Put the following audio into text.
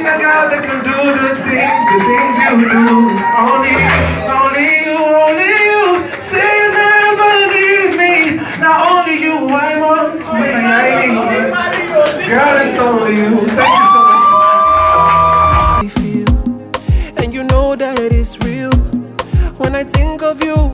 seen a girl that can do the things, the things you do. It's only only you, only you. Say you never leave me. Not only you, I want to be. I need you. Girl, it's only you.